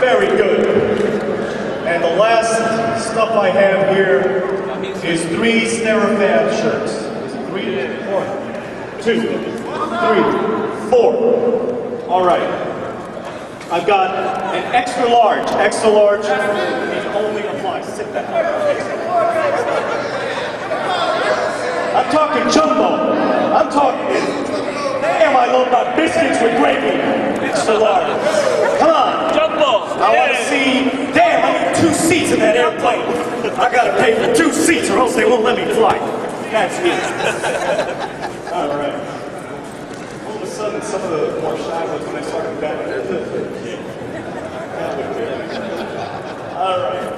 Very good. And the last stuff I have here is three Sterifab shirts. Three, four, two, three, four. All right. I've got an extra large. Extra large it only applies. Sit back. I'm talking jumbo. I'm talking. Damn, I love my biscuits with gravy. Extra large. Seats in that airplane. I gotta pay for two seats, or else they won't let me fly. That's it. All right. All of a sudden, some of the more shy ones, when I started back, all right.